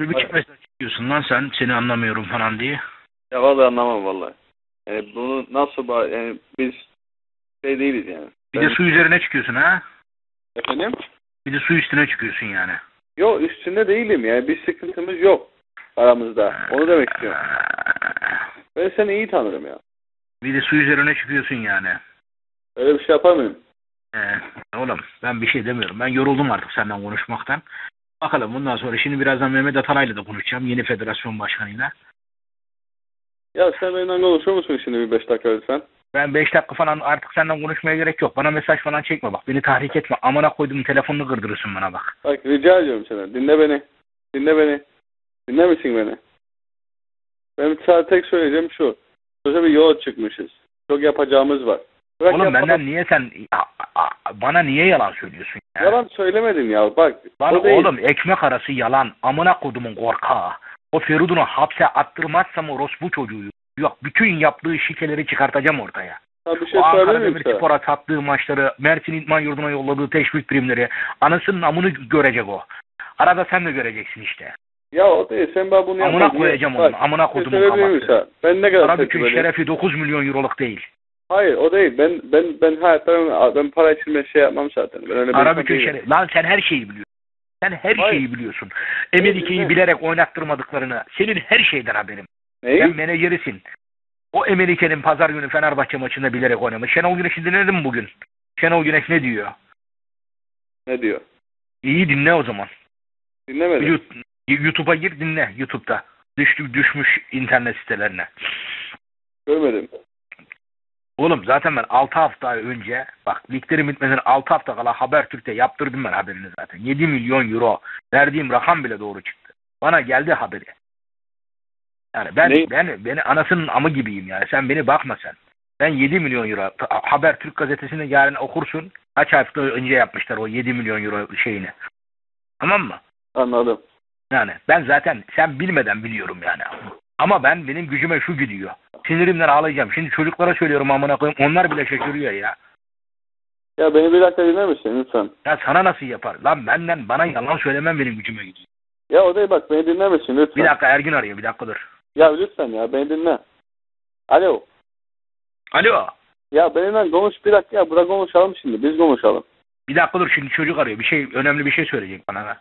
Bir biçim mesaj çıkıyorsun lan sen seni anlamıyorum falan diye. Ya vallahi anlamam vallahi. Yani bunu nasıl ba- yani biz şey değiliz yani. Bir Ben- de su üzerine çıkıyorsun ha. Efendim? Bir de su üstüne çıkıyorsun yani. Yok üstünde değilim yani bir sıkıntımız yok aramızda. Onu demek istiyorum. Ben seni iyi tanırım ya. Bir de su üzerine çıkıyorsun yani. Öyle bir şey yapar mıyım? Ee, oğlum ben bir şey demiyorum. Ben yoruldum artık senden konuşmaktan. Bakalım bundan sonra şimdi birazdan Mehmet Atanay'la da konuşacağım. Yeni federasyon başkanıyla. Ya sen benimle konuşur musun şimdi bir beş dakika lütfen? Ben 5 dakika falan artık senden konuşmaya gerek yok. Bana mesaj falan çekme bak. Beni tahrik etme. Amına koydum telefonunu kırdırırsın bana bak. Bak rica ediyorum sana. Dinle beni. Dinle beni. Dinler misin beni? Benim sadece tek söyleyeceğim şu. Sonuçta bir yola çıkmışız. Çok yapacağımız var. Bırak Oğlum yapma- benden niye sen bana niye yalan söylüyorsun ya? Yalan söylemedim ya. Bak. Lan o değil. oğlum ekmek arası yalan. Amına kodumun korkağı. O Feridun'u hapse attırmazsam orospu çocuğu. Yok bütün yaptığı şikeleri çıkartacağım ortaya. Sana bir şey o Ankara sana? Demirspor'a sattığı maçları, Mersin İdman Yurdu'na yolladığı teşvik primleri, anasının amını görecek o. Arada sen de göreceksin işte. Ya o değil. Sen bana bunu Amına yapma. koyacağım Bak, onu. Amına şey kodumun kafası. sana? Ben ne kadar tepki vereyim? şerefi 9 milyon euroluk değil. Hayır o değil. Ben ben ben hayatta ben, para için bir şey yapmam zaten. Ben öyle değilim. şerefi. Lan sen her şeyi biliyorsun. Sen her Hayır. şeyi biliyorsun. Emelike'yi bilerek oynattırmadıklarını, senin her şeyden haberin. Neyi? Sen menajerisin. O Emelike'nin pazar günü Fenerbahçe maçında bilerek oynamış. Şenol Güneş'i dinledin mi bugün? Şenol Güneş ne diyor? Ne diyor? İyi dinle o zaman. Dinlemedim. YouTube'a gir dinle YouTube'da. Düştü, düşmüş internet sitelerine. Görmedim. Oğlum zaten ben 6 hafta önce bak liglerin bitmeden 6 hafta kala Habertürk'te yaptırdım ben haberini zaten. 7 milyon euro verdiğim rakam bile doğru çıktı. Bana geldi haberi. Yani ben Ne? ben beni anasının amı gibiyim yani. Sen beni bakma sen. Ben 7 milyon euro Habertürk gazetesinde yarın okursun. Kaç hafta önce yapmışlar o 7 milyon euro şeyini. Tamam mı? Anladım. Yani ben zaten sen bilmeden biliyorum yani. Ama ben benim gücüme şu gidiyor. Sinirimden ağlayacağım. Şimdi çocuklara söylüyorum amına koyayım. Onlar bile şaşırıyor ya. Ya beni bir dakika dinler misin lütfen? Ya sana nasıl yapar? Lan benden bana yalan söylemem benim gücüme gidiyor. Ya o değil bak beni dinler misin lütfen? Bir dakika Ergin arıyor. Bir dakika dur. Ya lütfen ya beni dinle. Alo. Alo. Ya benimle konuş bir dakika ya bırak konuşalım şimdi biz konuşalım. Bir dakika dur şimdi çocuk arıyor. Bir şey önemli bir şey söyleyecek bana. da.